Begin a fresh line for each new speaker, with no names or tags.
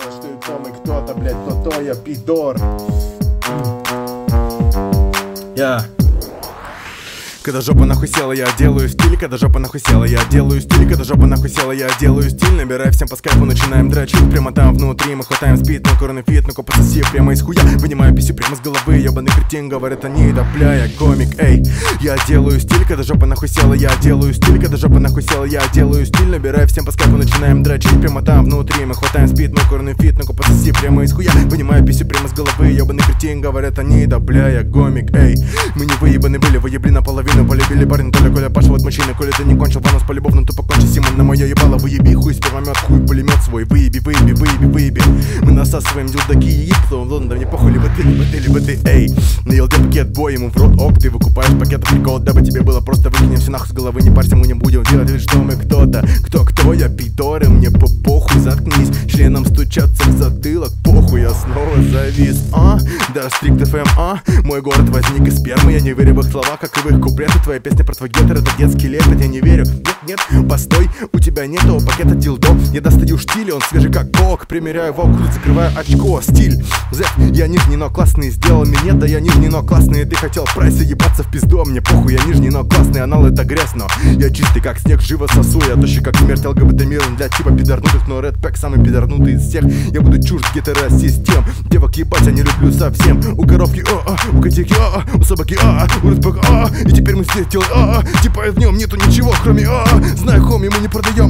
делаешь ты том и кто-то, блядь, но то я пидор. Я.
Когда жопа нахуй села, я делаю стиль. Когда жопа нахуй села, я делаю стиль. Когда жопа нахуй села, я делаю стиль. Набираю всем по скайпу, начинаем дрочить. Прямо там внутри мы хватаем спид Ну корный фит, ну-ка пососи прямо из хуя Вынимаю писю прямо с головы. Ёбаный кретин, говорят они, да бля, я комик, эй Я делаю стиль, когда жопа нахуй села, я делаю стиль. Когда жопа нахуй села, я делаю стиль. Набираю всем по скайпу, начинаем дрочить. Прямо там внутри мы хватаем спид Ну корный фит, ну-ка пососи прямо из хуя Вынимаю писю прямо с головы. Ёбаный кретин, говорят они, да бля, я гомик, эй Мы не выебаны были, выебли наполовину Полюбили парень, Толя, Коля, Паша, вот мужчина Коля, ты не кончил, Ванус полюбовно, то покончи Симон на мое ебало, выеби хуй, спермомет, хуй, пулемет свой. Выеби, выеби, выеби, выеби насасываем дилдаки и еб, ладно, мне похуй, либо ты, либо ты, либо ты, эй. Наел тебе пакет, бой, ему в рот, ок, ты выкупаешь пакет, прикол, дабы тебе было просто выкинем все нахуй с головы, не парься, мы не будем делать вид, что мы кто-то. Кто, кто, я пидоры, мне по похуй, заткнись. Членом стучаться в затылок, похуй, я снова завис, а? Да, стрикт ФМ, а? Мой город возник из спермы, я не верю в их слова, как и в их куплеты. Твоя песня про твой гетер, это детский лепет, я не верю. Нет, нет, тебя нету пакета дилдо. Я достаю штиль, он свежий как кок Примеряю волку, закрываю очко, стиль Зэк, я нижний, но классный, сделал меня Да я нижний, но классный, ты хотел прайса ебаться в пизду а Мне похуй, я нижний, но классный, анал это грязь Но я чистый, как снег, живо сосу. Я тощий, как смерть, ЛГБТ миром для типа пидорнутых. Но Red Pack самый пидорнутый из всех. Я буду чужд гетеросистем. Девок ебать я не люблю совсем. У коровки а, -а у котики а, -а у собаки а, -а у Red а, -а И теперь мы все делаем а, -а Типа в нем нету ничего, кроме а, -а Знай, хоми, мы не продаем